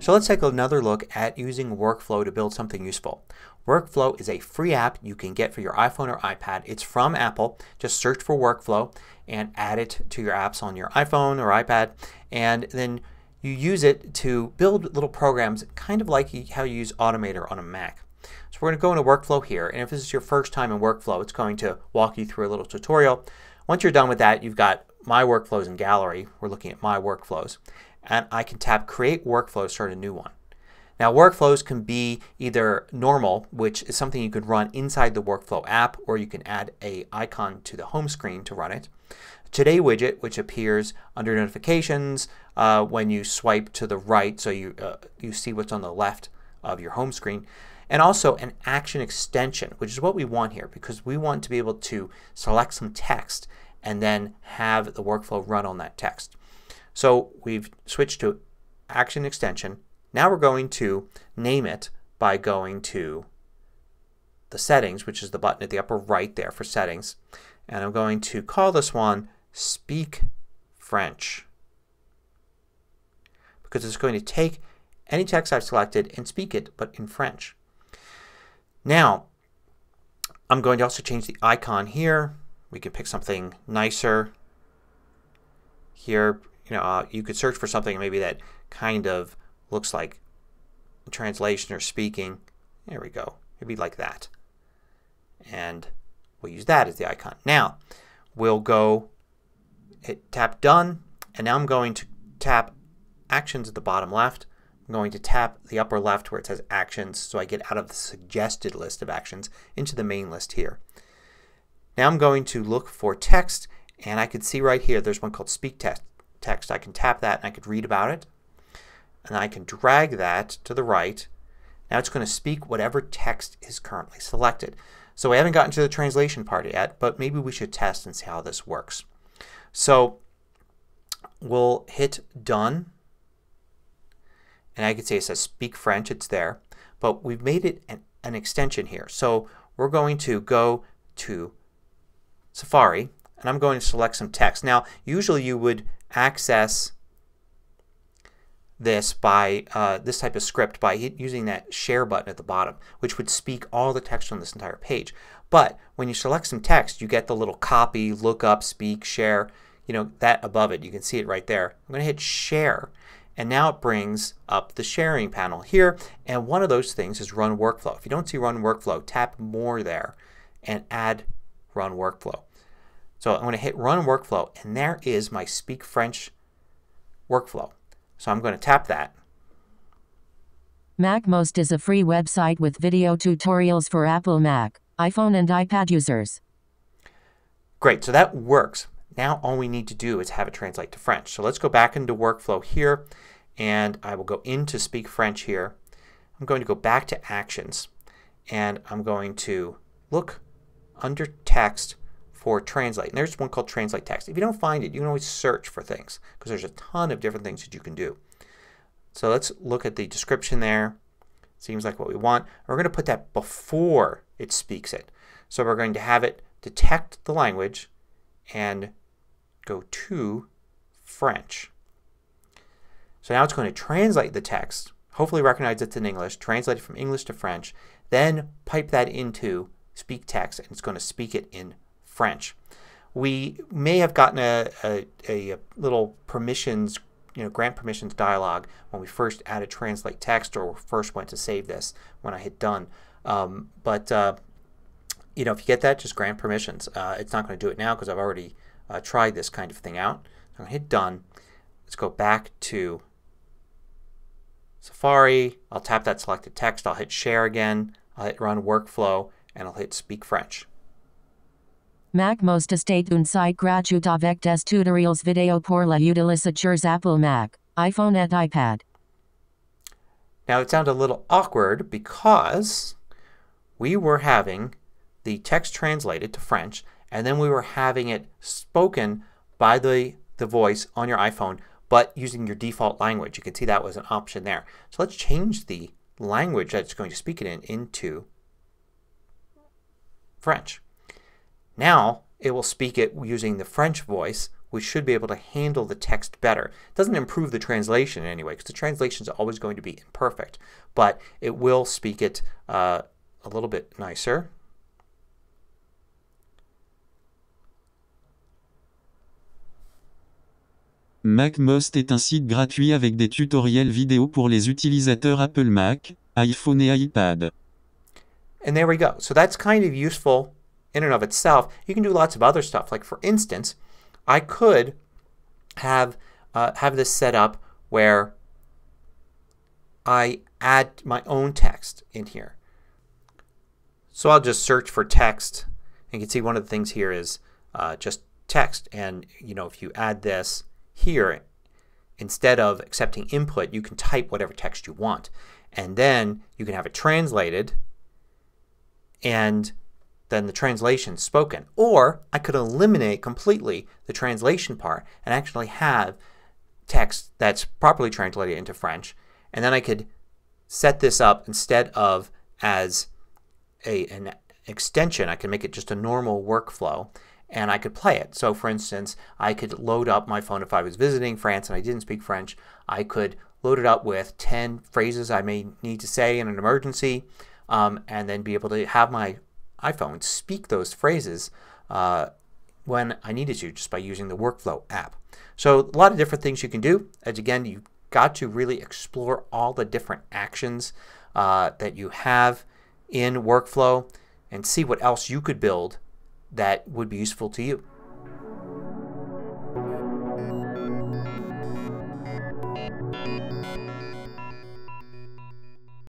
So let's take another look at using Workflow to build something useful. Workflow is a free app you can get for your iPhone or iPad. It's from Apple. Just search for Workflow and add it to your apps on your iPhone or iPad and then you use it to build little programs kind of like how you use Automator on a Mac. So we're going to go into Workflow here and if this is your first time in Workflow it's going to walk you through a little tutorial. Once you're done with that you've got My Workflows in Gallery. We're looking at My Workflows and I can tap Create Workflow to start a new one. Now workflows can be either normal which is something you could run inside the Workflow app or you can add a icon to the home screen to run it. Today widget which appears under notifications uh, when you swipe to the right so you, uh, you see what's on the left of your home screen. And also an action extension which is what we want here because we want to be able to select some text and then have the workflow run on that text. So we've switched to action extension. Now we're going to name it by going to the settings which is the button at the upper right there for settings. And I'm going to call this one Speak French because it's going to take any text I've selected and speak it but in French. Now I'm going to also change the icon here. We can pick something nicer. Here you know, uh, you could search for something maybe that kind of looks like translation or speaking. There we go. Maybe like that. And we'll use that as the icon. Now we'll go hit tap done and now I'm going to tap actions at the bottom left. I'm going to tap the upper left where it says actions so I get out of the suggested list of actions into the main list here. Now I'm going to look for text and I can see right here there's one called speak text. I can tap that and I could read about it. And I can drag that to the right. Now it's going to speak whatever text is currently selected. So we haven't gotten to the translation part yet but maybe we should test and see how this works. So we'll hit done and I can say it says speak French. It's there. But we've made it an, an extension here. So we're going to go to Safari and I'm going to select some text. Now usually you would access this by uh, this type of script by using that share button at the bottom which would speak all the text on this entire page. But when you select some text you get the little copy, look up, speak, share, you know, that above it. You can see it right there. I'm going to hit share and now it brings up the sharing panel here and one of those things is run workflow. If you don't see run workflow tap more there and add run workflow. So I'm going to hit Run Workflow and there is my Speak French workflow. So I'm going to tap that. MacMost is a free website with video tutorials for Apple Mac, iPhone and iPad users. Great. So that works. Now all we need to do is have it translate to French. So let's go back into Workflow here and I will go into Speak French here. I'm going to go back to Actions and I'm going to look under Text for translate. And there's one called translate text. If you don't find it you can always search for things because there's a ton of different things that you can do. So let's look at the description there. Seems like what we want. We're going to put that before it speaks it. So we're going to have it detect the language and go to French. So now it's going to translate the text, hopefully recognize it's in English, translate it from English to French, then pipe that into speak text and it's going to speak it in French. We may have gotten a, a, a little permissions, you know, grant permissions dialog when we first added translate text or first went to save this when I hit done. Um, but uh, you know, if you get that, just grant permissions. Uh, it's not going to do it now because I've already uh, tried this kind of thing out. I'm going to hit done. Let's go back to Safari. I'll tap that selected text. I'll hit share again. I'll hit run workflow and I'll hit speak French. MacMost estate un site gratuit avec des tutorials vidéo pour la utilisateurs Apple Mac, iPhone and iPad. Now it sounded a little awkward because we were having the text translated to French and then we were having it spoken by the, the voice on your iPhone but using your default language. You can see that was an option there. So let's change the language that it's going to speak it in into French. Now it will speak it using the French voice which should be able to handle the text better. It doesn't improve the translation in any way because the translation is always going to be imperfect. But it will speak it uh, a little bit nicer. MacMost est un site gratuit avec des tutoriels vidéo pour les utilisateurs Apple Mac, iPhone et iPad. And there we go. So that's kind of useful in and of itself. You can do lots of other stuff. Like for instance, I could have uh, have this set up where I add my own text in here. So I'll just search for text. And you can see one of the things here is uh, just text. And you know if you add this here instead of accepting input you can type whatever text you want. And then you can have it translated and then the translation spoken. Or I could eliminate completely the translation part and actually have text that's properly translated into French. And then I could set this up instead of as a, an extension. I can make it just a normal workflow and I could play it. So for instance I could load up my phone if I was visiting France and I didn't speak French. I could load it up with 10 phrases I may need to say in an emergency um, and then be able to have my iPhone speak those phrases uh, when I needed to just by using the Workflow app. So a lot of different things you can do. As again you've got to really explore all the different actions uh, that you have in Workflow and see what else you could build that would be useful to you.